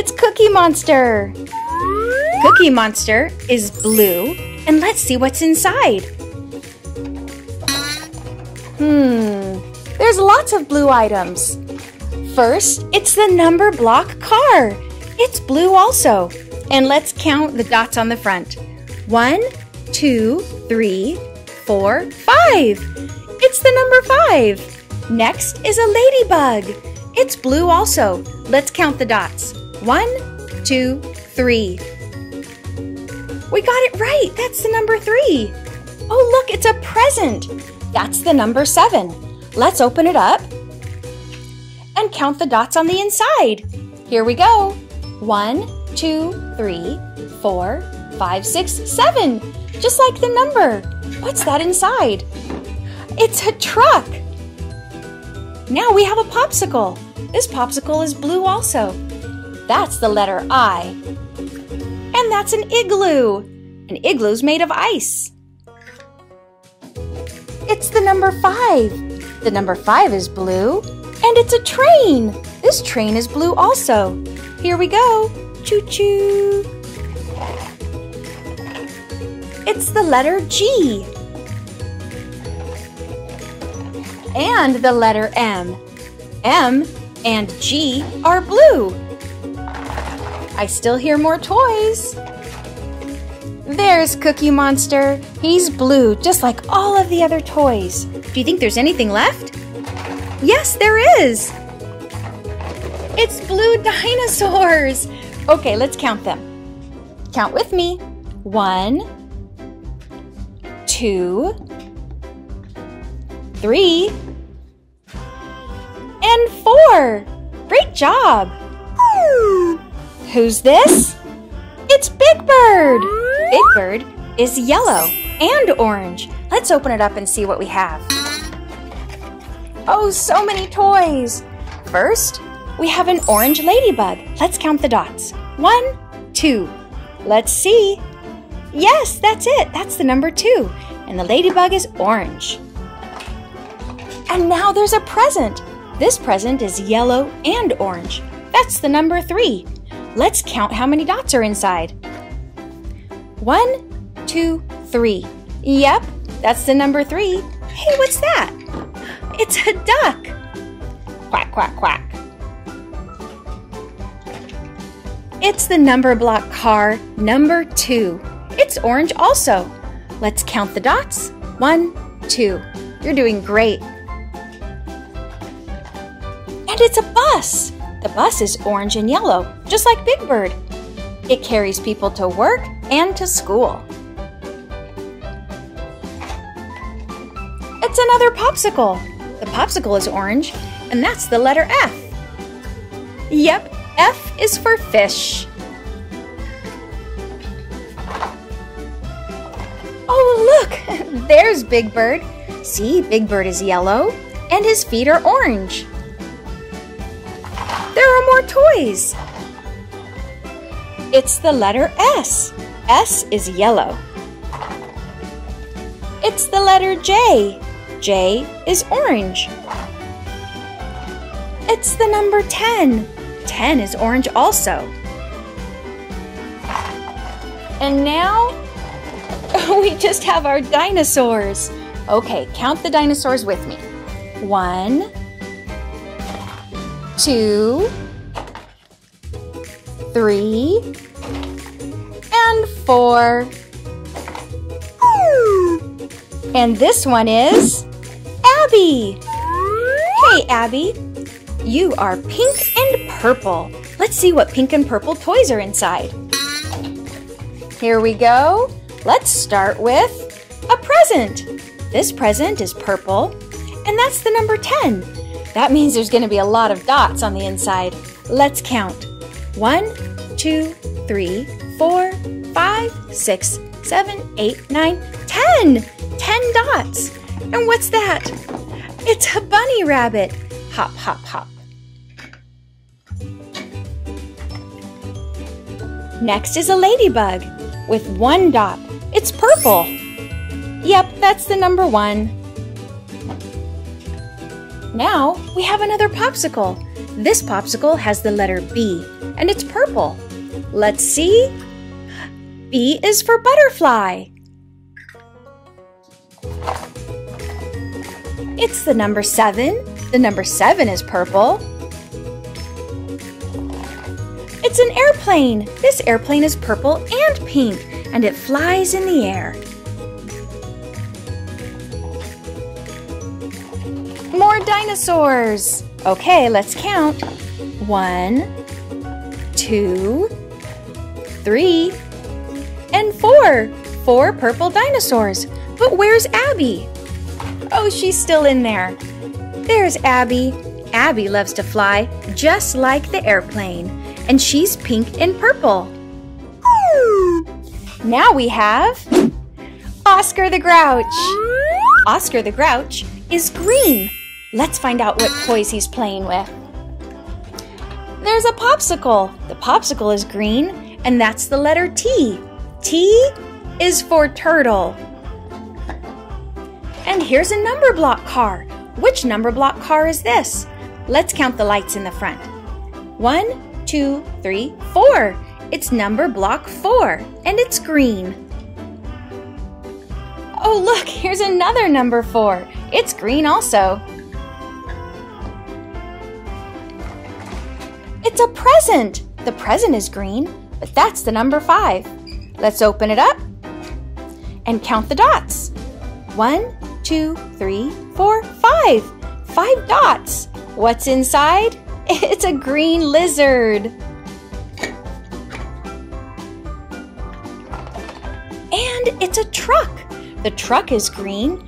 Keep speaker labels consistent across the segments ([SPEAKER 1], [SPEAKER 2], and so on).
[SPEAKER 1] It's Cookie Monster. Cookie Monster is blue, and let's see what's inside. Hmm, there's lots of blue items. First, it's the number block car. It's blue also. And let's count the dots on the front. One, two, three, four, five. It's the number five. Next is a ladybug. It's blue also. Let's count the dots. One, two, three. We got it right. That's the number three. Oh, look, it's a present. That's the number seven. Let's open it up and count the dots on the inside. Here we go. One, two, three, four, five, six, seven. Just like the number. What's that inside? It's a truck. Now we have a popsicle. This popsicle is blue also. That's the letter I. And that's an igloo. An igloo's made of ice. It's the number five. The number five is blue. And it's a train. This train is blue also. Here we go. Choo choo. It's the letter G. And the letter M. M and G are blue. I still hear more toys. There's Cookie Monster. He's blue, just like all of the other toys. Do you think there's anything left? Yes, there is. It's blue dinosaurs. Okay, let's count them. Count with me. One, two, three, and four. Great job. Who's this? It's Big Bird. Big Bird is yellow and orange. Let's open it up and see what we have. Oh, so many toys. First, we have an orange ladybug. Let's count the dots. One, two. Let's see. Yes, that's it. That's the number two. And the ladybug is orange. And now there's a present. This present is yellow and orange. That's the number three. Let's count how many dots are inside. One, two, three. Yep, that's the number three. Hey, what's that? It's a duck. Quack, quack, quack. It's the number block car number two. It's orange also. Let's count the dots. One, two. You're doing great. And it's a bus. The bus is orange and yellow, just like Big Bird. It carries people to work and to school. It's another popsicle. The popsicle is orange, and that's the letter F. Yep, F is for fish. Oh, look! There's Big Bird. See, Big Bird is yellow, and his feet are orange. There are more toys. It's the letter S. S is yellow. It's the letter J. J is orange. It's the number 10. 10 is orange also. And now we just have our dinosaurs. Okay, count the dinosaurs with me. One, two, three, and four. And this one is Abby. Hey, Abby. You are pink and purple. Let's see what pink and purple toys are inside. Here we go. Let's start with a present. This present is purple, and that's the number 10. That means there's going to be a lot of dots on the inside. Let's count. One, two, three, four, five, six, seven, eight, nine, ten. Ten dots. And what's that? It's a bunny rabbit. Hop, hop, hop. Next is a ladybug with one dot. It's purple. Yep, that's the number one. Now we have another popsicle. This popsicle has the letter B, and it's purple. Let's see. B is for butterfly. It's the number seven. The number seven is purple. It's an airplane. This airplane is purple and pink, and it flies in the air. Dinosaurs. Okay, let's count. One, two, three, and four. Four purple dinosaurs. But where's Abby? Oh, she's still in there. There's Abby. Abby loves to fly just like the airplane, and she's pink and purple. Now we have Oscar the Grouch. Oscar the Grouch is green. Let's find out what toys he's playing with. There's a popsicle. The popsicle is green, and that's the letter T. T is for turtle. And here's a number block car. Which number block car is this? Let's count the lights in the front. One, two, three, four. It's number block four, and it's green. Oh, look, here's another number four. It's green also. It's a present. The present is green, but that's the number five. Let's open it up and count the dots. One, two, three, four, five. Five dots. What's inside? It's a green lizard. And it's a truck. The truck is green.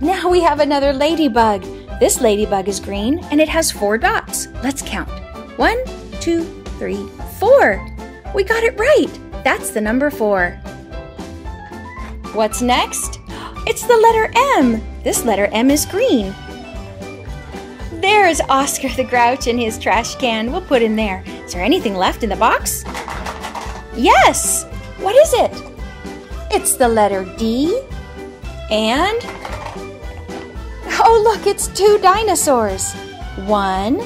[SPEAKER 1] Now we have another ladybug. This ladybug is green and it has four dots. Let's count. One, two, three, four. We got it right. That's the number four. What's next? It's the letter M. This letter M is green. There's Oscar the Grouch in his trash can. We'll put in there. Is there anything left in the box? Yes! What is it? It's the letter D and. Oh, look, it's two dinosaurs. One,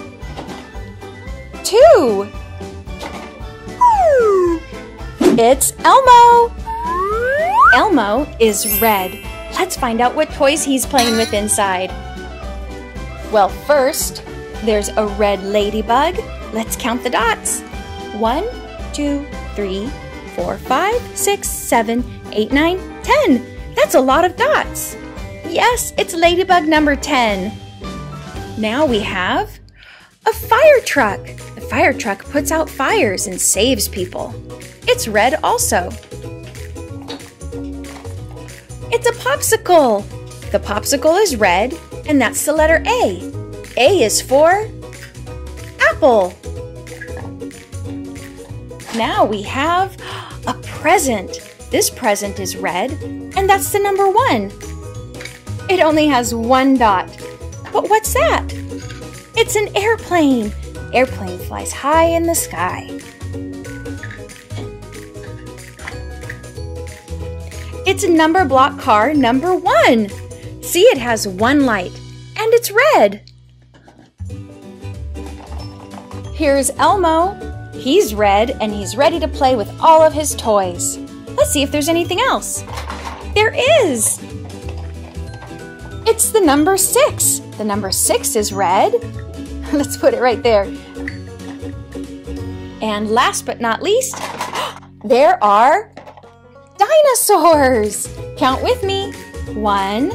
[SPEAKER 1] two. It's Elmo. Elmo is red. Let's find out what toys he's playing with inside. Well, first, there's a red ladybug. Let's count the dots. One, two, three, four, five, six, seven, eight, nine, ten. That's a lot of dots. Yes, it's ladybug number 10. Now we have a fire truck. The fire truck puts out fires and saves people. It's red also. It's a popsicle. The popsicle is red, and that's the letter A. A is for apple. Now we have a present. This present is red, and that's the number one. It only has one dot. But what's that? It's an airplane. Airplane flies high in the sky. It's a number block car number one. See, it has one light, and it's red. Here's Elmo. He's red, and he's ready to play with all of his toys. Let's see if there's anything else. There is! It's the number six. The number six is red. Let's put it right there. And last but not least, there are dinosaurs. Count with me. One,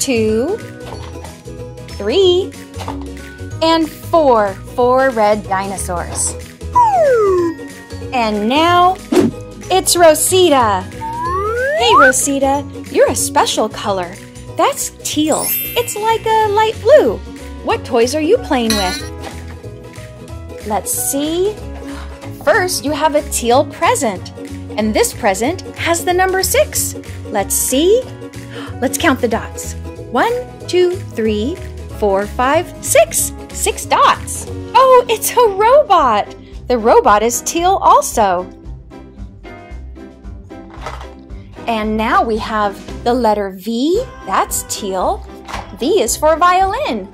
[SPEAKER 1] two, three, and four. Four red dinosaurs. And now it's Rosita. Hey, Rosita, you're a special color. That's teal. It's like a light blue. What toys are you playing with? Let's see. First, you have a teal present. And this present has the number six. Let's see. Let's count the dots. One, two, three, four, five, six. Six dots. Oh, it's a robot. The robot is teal also. And now we have the letter V. That's teal. V is for violin.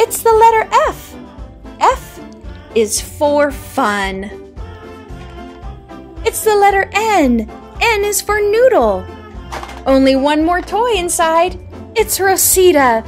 [SPEAKER 1] It's the letter F. F is for fun. It's the letter N. N is for noodle. Only one more toy inside. It's Rosita.